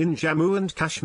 In Jammu and Kashmir,